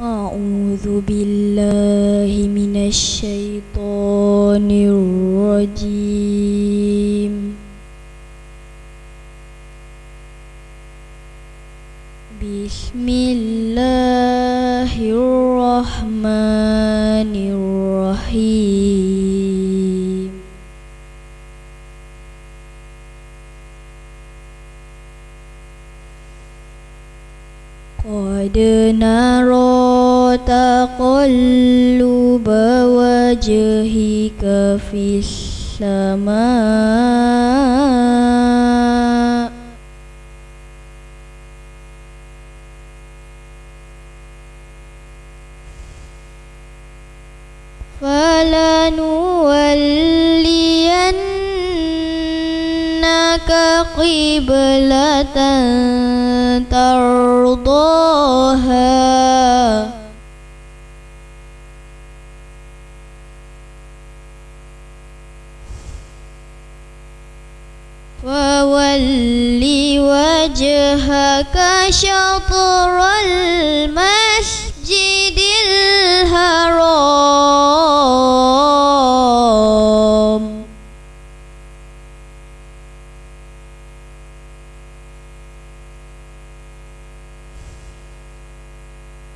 أعوذ بالله من الشيطان الرجيم. بسم الله الرحمن الرحيم. قد نرى تقلب وجهك في السماء. فلنولينك قبلة ترضاها. وجهك شطر المسجد الحرام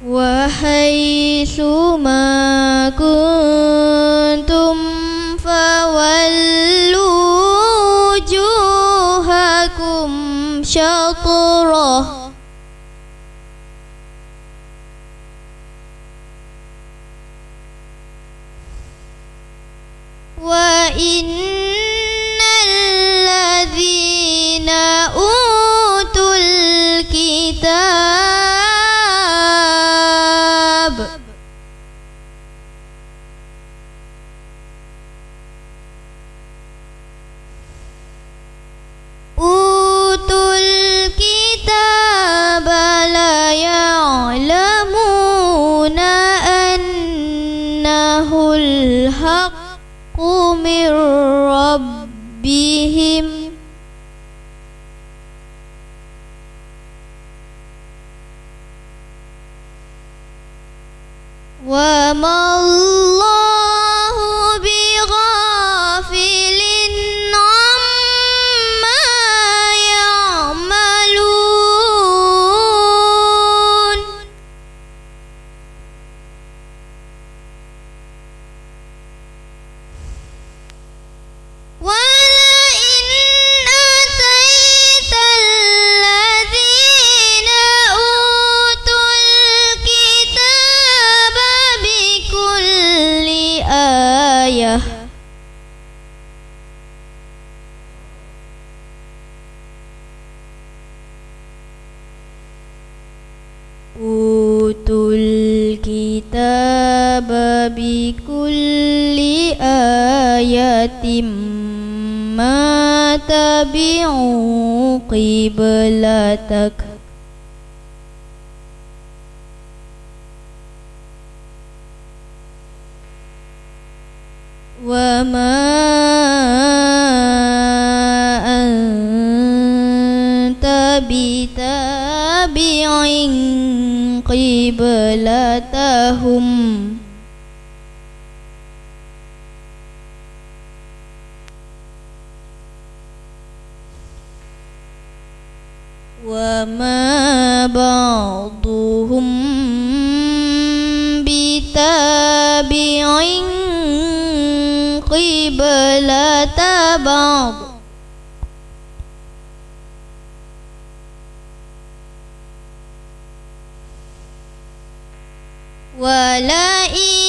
وحيث ما كنتم وإن وما الله أوتوا الكتاب بكل آية ما تبعوا قبلتك وما أنت بتابع قبلتهم وما بعضهم بتابع قبلة بعض اتبعت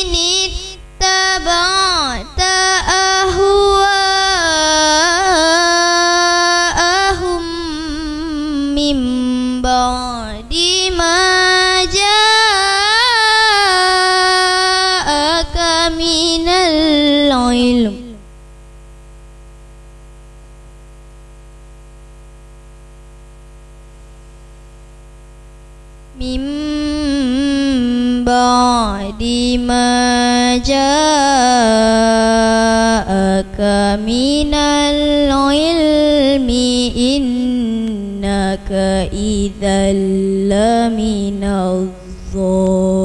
بعد ما جاءك من العلم إنك إذا لمن الظالمين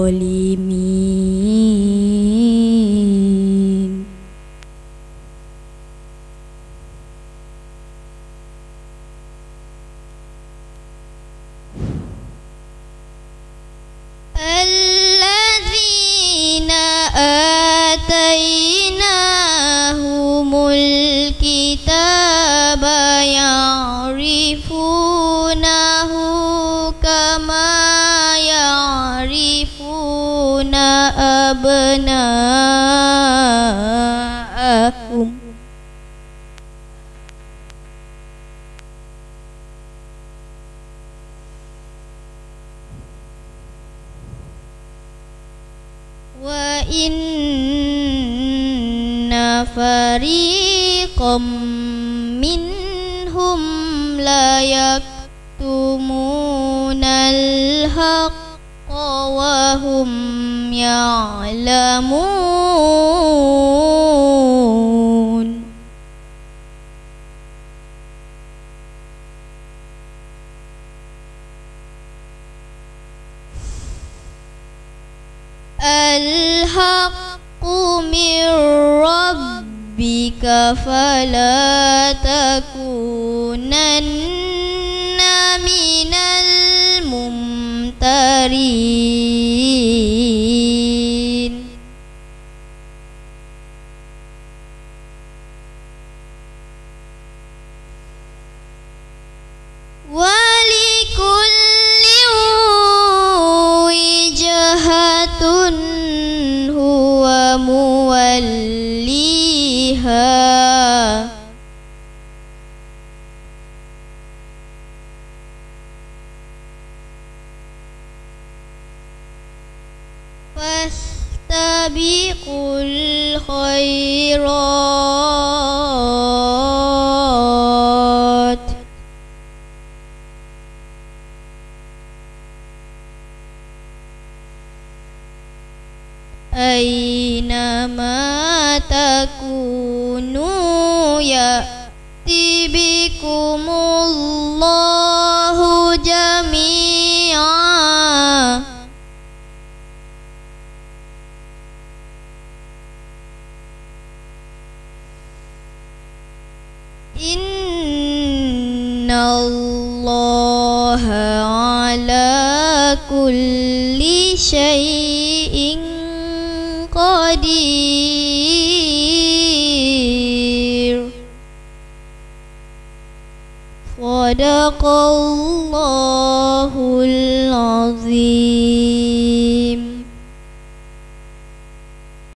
آتيناهم الكتاب يعرفونه كما يعرفون أبناءهم وإن فريقا منهم ليكتمون الحق وهم يعلمون الحق من ربك فلا تكونن من الممترين فاستبقوا الخيرات. أينما تكونوا يأتي بكم الله إن الله على كل شيء قدير